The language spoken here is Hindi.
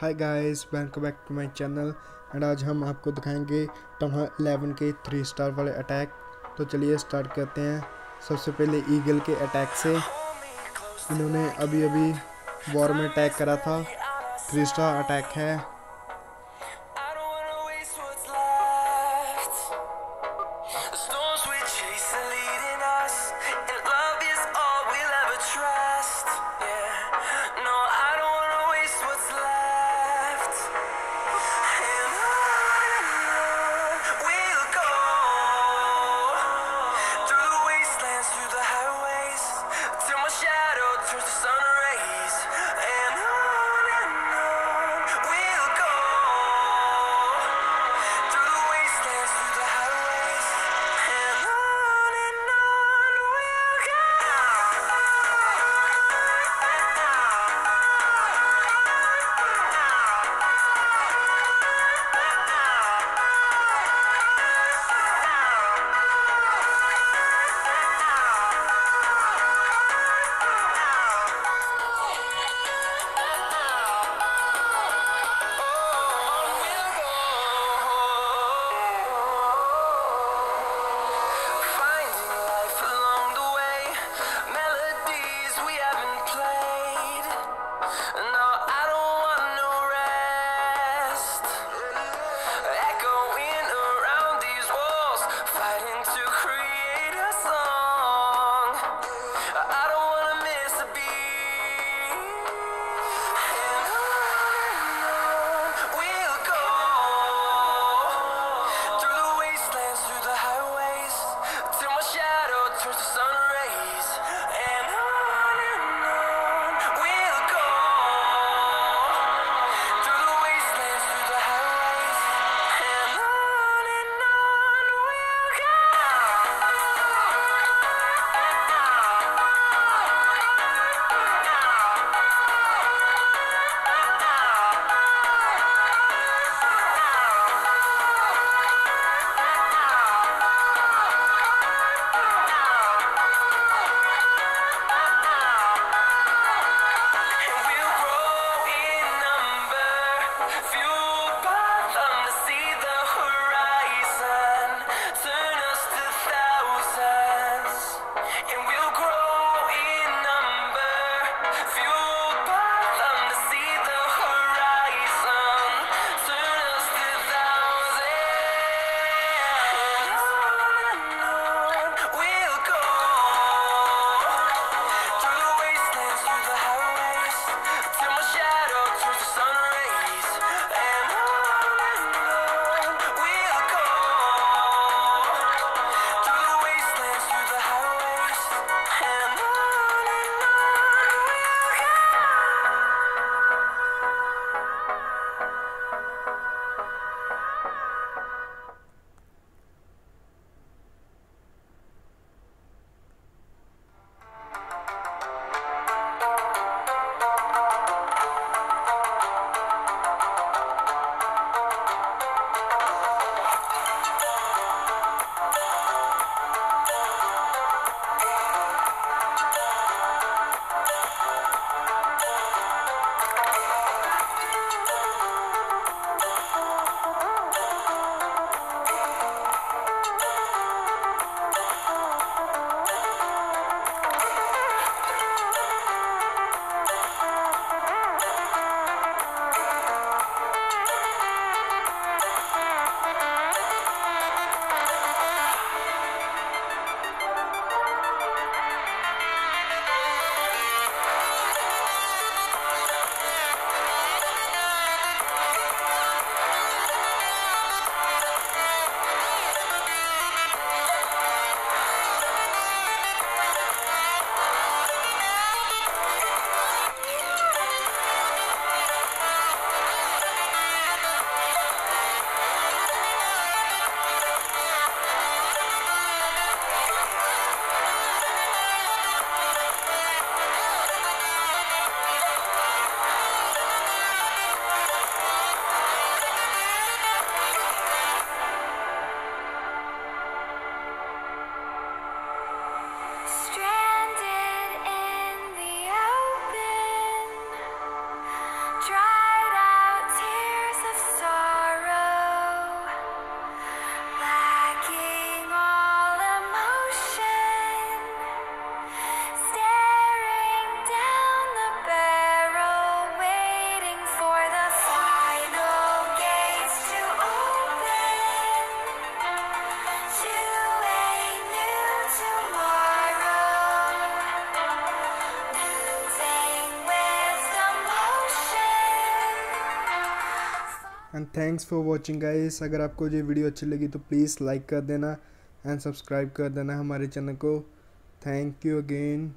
Hi guys welcome back to my channel and आज हम आपको दिखाएँगे टमा 11 के थ्री स्टार वाले अटैक तो चलिए स्टार्ट करते हैं। सबसे पहले ईगल के अटैक से। इन्होंने अभी अभी वॉर में अटैक करा था। थ्री स्टार अटैक है। And thanks for watching guys अगर आपको ये वीडियो अच्छी लगी तो प्लीज़ लाइक कर देना एंड सब्सक्राइब कर देना हमारे चैनल को. Thank you again